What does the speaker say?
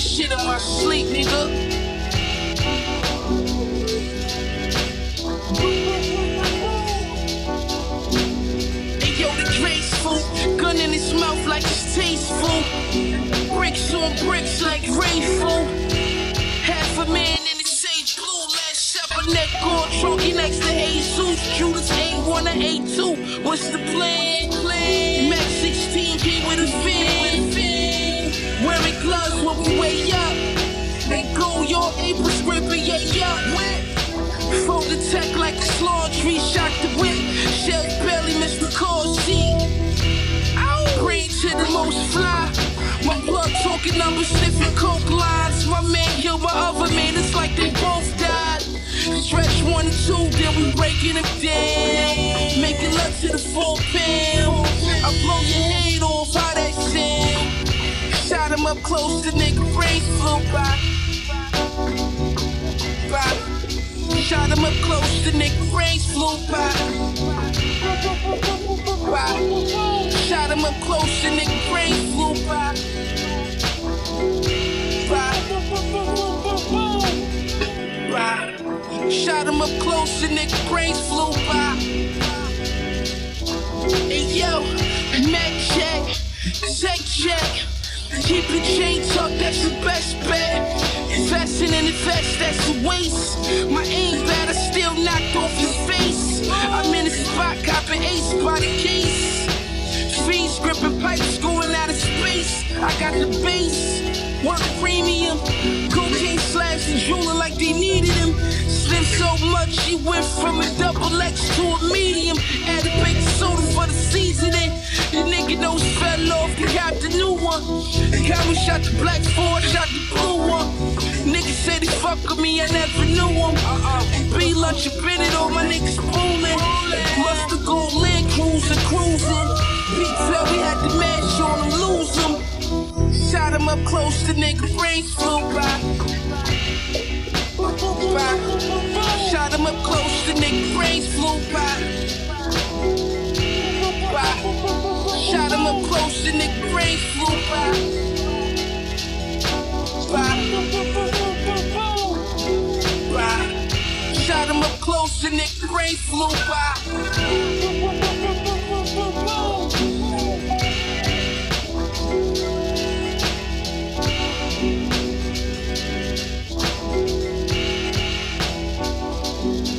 this shit in my sleep, nigga. And yo, the graceful Gun in his mouth like it's tasteful. Bricks on bricks like rainfall. Half a man in the sage blue, last up a neck on trophy next to Jesus. Judas A1 or A2. What's the plan? Plan. Your yeah, yeah. Wet. Fold the tech like a laundry. Shot the whip. Shells barely missed the car seat. Green to the most fly. My blood talking numbers, sniffing coke lines. My man killed my other man, it's like they both died. Stretch one and two, then we breaking them down. Making love to the four pound. I blow your head off, how that sound. Shot him up close, the nigga brains flew by. Up close, the nigga brains flew by. by. Shot him up close, the nigga brains flew by. by. by. Shot him up close, the nigga brains flew by. Hey yo, Mac check, check check. Keep the chain tucked, that's the best bet. Investing in invest, that's a waste. My aim copping ace by the case. Fiends gripping pipes, going out of space. I got the base, work premium. Cocaine slabs and jeweler like they needed him. Slim so much, he went from a double X to a medium. Added baking soda for the seasoning. The nigga nose fell off, he got the new one. The camera shot the black Ford, shot the blue one. Nigga said he fuck with me, I never knew him. Uh-uh. B lunch and Bennett, all my niggas the match on him, lose him. Shot him up close, the nigga brains flew by. by. Shot him up close, the nigga brains flew by. by. Shot him up close, the nigga brains flew by. by. by. Shot him up close, the nigga brains flew by. Thank.